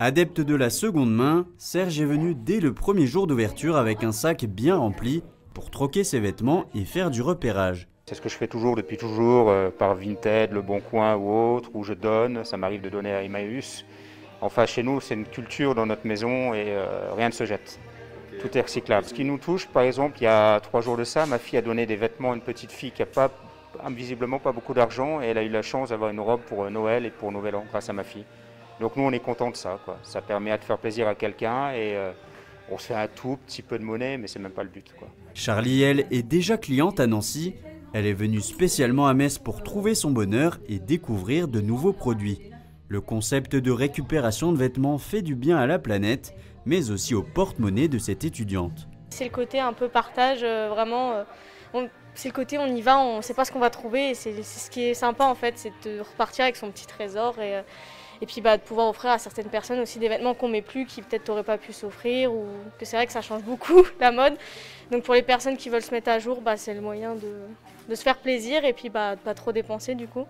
Adepte de la seconde main, Serge est venu dès le premier jour d'ouverture avec un sac bien rempli pour troquer ses vêtements et faire du repérage. C'est ce que je fais toujours depuis toujours, euh, par Vinted, Le Bon Coin ou autre, où je donne, ça m'arrive de donner à Emmaüs. Enfin, chez nous, c'est une culture dans notre maison et euh, rien ne se jette. Tout est recyclable. Ce qui nous touche, par exemple, il y a trois jours de ça, ma fille a donné des vêtements à une petite fille qui n'a pas, visiblement pas beaucoup d'argent et elle a eu la chance d'avoir une robe pour Noël et pour Nouvel An grâce à ma fille. Donc nous, on est content de ça. Quoi. Ça permet de faire plaisir à quelqu'un et euh, on se fait un tout petit peu de monnaie, mais c'est même pas le but. Quoi. Charlie, elle, est déjà cliente à Nancy. Elle est venue spécialement à Metz pour trouver son bonheur et découvrir de nouveaux produits. Le concept de récupération de vêtements fait du bien à la planète, mais aussi au porte-monnaie de cette étudiante. C'est le côté un peu partage, euh, vraiment. Euh, c'est le côté on y va, on ne sait pas ce qu'on va trouver. Et c'est ce qui est sympa en fait, c'est de repartir avec son petit trésor et, et puis bah, de pouvoir offrir à certaines personnes aussi des vêtements qu'on met plus, qui peut-être n'auraient pas pu s'offrir, ou que c'est vrai que ça change beaucoup la mode. Donc pour les personnes qui veulent se mettre à jour, bah, c'est le moyen de, se faire plaisir et puis bah, de pas trop dépenser du coup.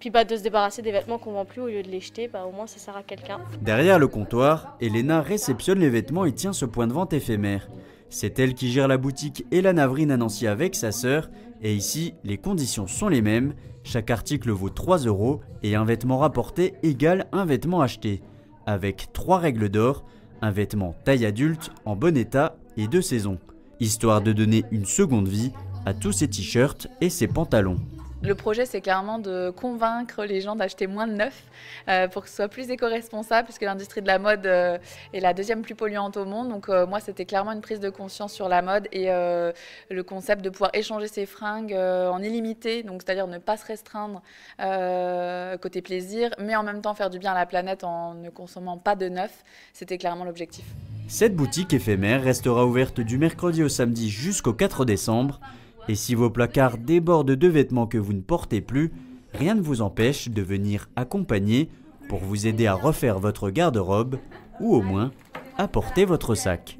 Puis bah, de se débarrasser des vêtements qu'on vend plus au lieu de les jeter, bah, au moins ça sert à quelqu'un. Derrière le comptoir, Elena réceptionne les vêtements et tient ce point de vente éphémère. C'est elle qui gère la boutique et la navrine à Nancy avec sa sœur. Et ici, les conditions sont les mêmes. Chaque article vaut 3 euros et un vêtement rapporté égale un vêtement acheté. Avec 3 règles d'or, un vêtement taille adulte, en bon état et de saison. Histoire de donner une seconde vie à tous ces t-shirts et ces pantalons. Le projet, c'est clairement de convaincre les gens d'acheter moins de neuf euh, pour que ce soit plus éco-responsable, puisque l'industrie de la mode euh, est la deuxième plus polluante au monde. Donc euh, moi, c'était clairement une prise de conscience sur la mode et le concept de pouvoir échanger ses fringues en illimité, donc c'est-à-dire ne pas se restreindre côté plaisir, mais en même temps faire du bien à la planète en ne consommant pas de neuf. C'était clairement l'objectif. Cette boutique éphémère restera ouverte du mercredi au samedi jusqu'au 4 décembre. Et si vos placards débordent de vêtements que vous ne portez plus, rien ne vous empêche de venir accompagner pour vous aider à refaire votre garde-robe ou au moins à porter votre sac.